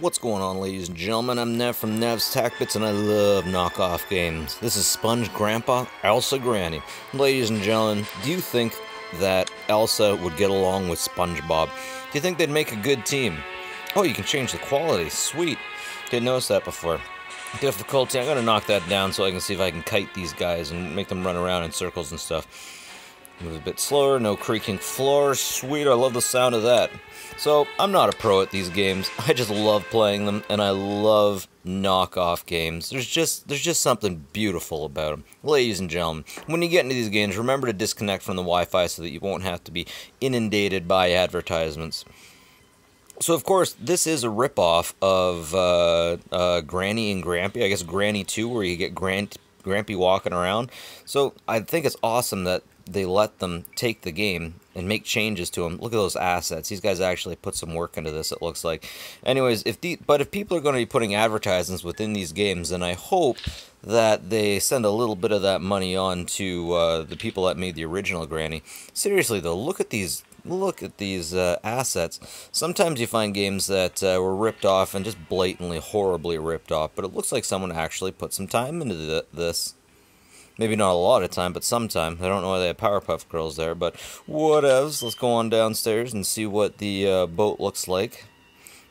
What's going on, ladies and gentlemen? I'm Nev from Nev's Bits, and I love knockoff games. This is Sponge Grandpa, Elsa Granny. Ladies and gentlemen, do you think that Elsa would get along with SpongeBob? Do you think they'd make a good team? Oh, you can change the quality. Sweet. Didn't notice that before. Difficulty, I'm to knock that down so I can see if I can kite these guys and make them run around in circles and stuff. Move a bit slower, no creaking floors. Sweet, I love the sound of that. So, I'm not a pro at these games. I just love playing them, and I love knockoff games. There's just there's just something beautiful about them. Ladies and gentlemen, when you get into these games, remember to disconnect from the Wi-Fi so that you won't have to be inundated by advertisements. So, of course, this is a ripoff of uh, uh, Granny and Grampy. I guess Granny 2, where you get Grant, Grampy walking around. So, I think it's awesome that they let them take the game and make changes to them. Look at those assets. These guys actually put some work into this. It looks like. Anyways, if the but if people are going to be putting advertisements within these games, then I hope that they send a little bit of that money on to uh, the people that made the original Granny. Seriously though, look at these. Look at these uh, assets. Sometimes you find games that uh, were ripped off and just blatantly, horribly ripped off, but it looks like someone actually put some time into the, this. Maybe not a lot of time, but sometime. I don't know why they have Powerpuff Girls there, but whatevs. Let's go on downstairs and see what the uh, boat looks like.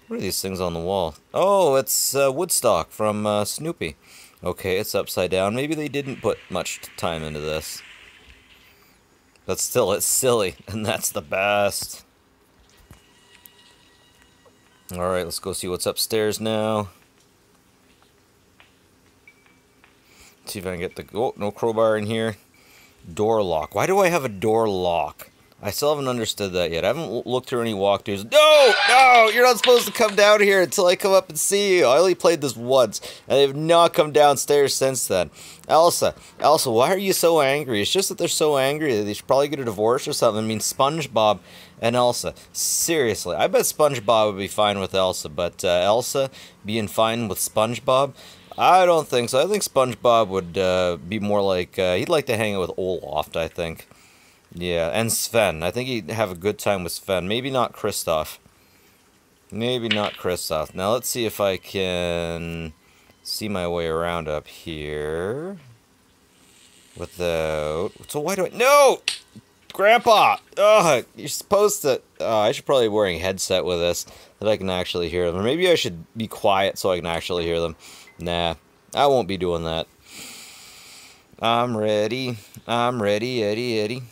What are these things on the wall? Oh, it's uh, Woodstock from uh, Snoopy. Okay, it's upside down. Maybe they didn't put much time into this. But still, it's silly, and that's the best. Alright, let's go see what's upstairs now. See if I can get the... Oh, no crowbar in here. Door lock. Why do I have a door lock? I still haven't understood that yet. I haven't looked through any walkthroughs. No! No! You're not supposed to come down here until I come up and see you. I only played this once, and they have not come downstairs since then. Elsa. Elsa, why are you so angry? It's just that they're so angry that they should probably get a divorce or something. I mean, SpongeBob and Elsa. Seriously, I bet SpongeBob would be fine with Elsa, but uh, Elsa being fine with SpongeBob? I don't think so. I think SpongeBob would uh, be more like uh, he'd like to hang out with Olaf. I think. Yeah, and Sven. I think he'd have a good time with Sven. Maybe not Kristoff. Maybe not Kristoff. Now let's see if I can see my way around up here without. So why do I? No, Grandpa. Oh, you're supposed to. Oh, I should probably be wearing a headset with this that I can actually hear them. Or maybe I should be quiet so I can actually hear them. Nah, I won't be doing that. I'm ready. I'm ready, Eddie, Eddie.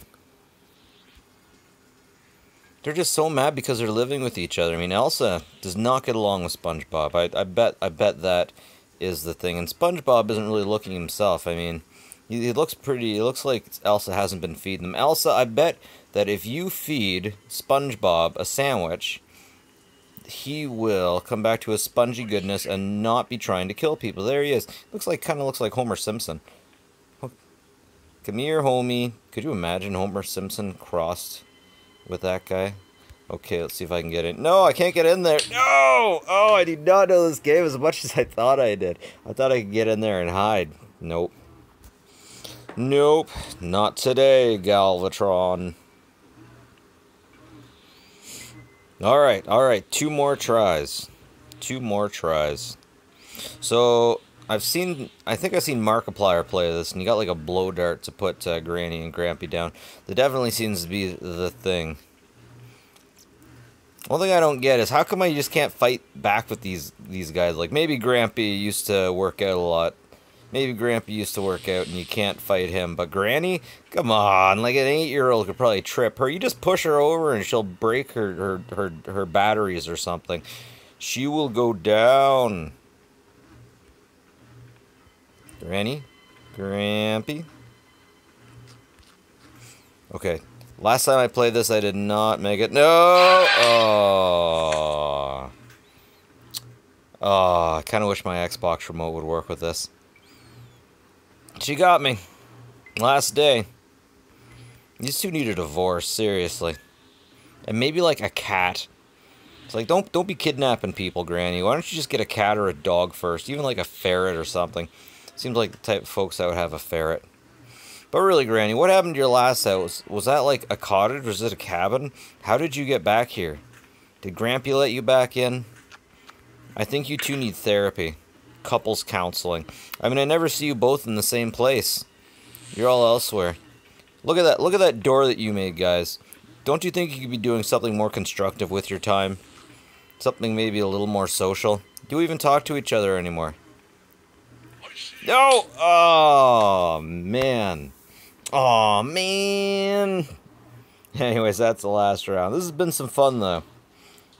They're just so mad because they're living with each other. I mean, Elsa does not get along with SpongeBob. I, I bet I bet that is the thing. And SpongeBob isn't really looking himself. I mean, he, he looks pretty. It looks like Elsa hasn't been feeding him. Elsa, I bet that if you feed SpongeBob a sandwich, he will come back to his spongy goodness and not be trying to kill people. There he is. Looks like kind of looks like Homer Simpson. Come here, homie. Could you imagine Homer Simpson crossed with that guy? Okay, let's see if I can get in. No, I can't get in there. No! Oh, I did not know this game as much as I thought I did. I thought I could get in there and hide. Nope. Nope. Not today, Galvatron. All right, all right. Two more tries. Two more tries. So I've seen, I think I've seen Markiplier play this, and you got like a blow dart to put uh, Granny and Grampy down. That definitely seems to be the thing. One thing I don't get is how come I just can't fight back with these these guys? Like maybe Grampy used to work out a lot Maybe Grampy used to work out and you can't fight him, but Granny, come on, like an eight-year-old could probably trip her. You just push her over and she'll break her her her, her batteries or something. She will go down. Granny, Grampy. Okay, last time I played this, I did not make it. No. Oh. Oh, I kind of wish my Xbox remote would work with this. She got me. Last day. These two need a divorce, seriously. And maybe like a cat. It's like don't don't be kidnapping people, Granny. Why don't you just get a cat or a dog first? Even like a ferret or something. Seems like the type of folks that would have a ferret. But really, Granny, what happened to your last house? Was that like a cottage? Was it a cabin? How did you get back here? Did Grampy let you back in? I think you two need therapy. Couples counseling. I mean, I never see you both in the same place. You're all elsewhere. Look at that. Look at that door that you made, guys. Don't you think you could be doing something more constructive with your time? Something maybe a little more social? Do you even talk to each other anymore? No! Oh, man. Oh, man. Anyways, that's the last round. This has been some fun, though.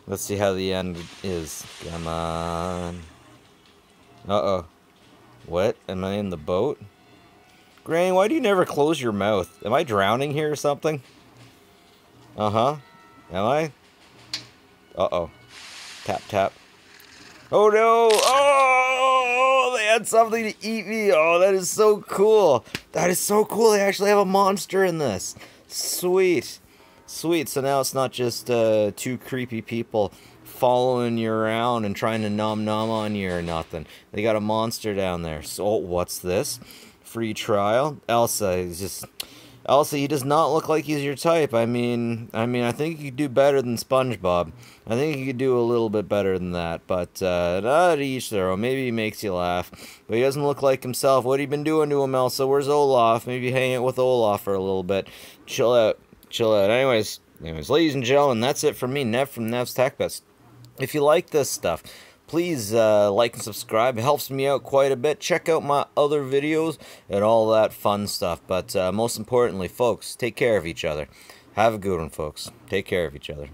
Let's see how the end is. Come on. Uh-oh. What? Am I in the boat? Granny, why do you never close your mouth? Am I drowning here or something? Uh-huh. Am I? Uh-oh. Tap, tap. Oh, no! Oh! They had something to eat me! Oh, that is so cool! That is so cool! They actually have a monster in this! Sweet! Sweet, so now it's not just uh, two creepy people following you around and trying to nom nom on you or nothing. They got a monster down there. So, what's this? Free trial? Elsa is just... Elsa, he does not look like he's your type. I mean, I mean, I think you could do better than SpongeBob. I think you could do a little bit better than that. But, uh, not each their own. Maybe he makes you laugh. But he doesn't look like himself. What have you been doing to him, Elsa? Where's Olaf? Maybe hang out with Olaf for a little bit. Chill out chill out. Anyways, anyways, ladies and gentlemen, that's it for me, Nev from Nev's Tech Best. If you like this stuff, please uh, like and subscribe. It helps me out quite a bit. Check out my other videos and all that fun stuff. But uh, most importantly, folks, take care of each other. Have a good one, folks. Take care of each other.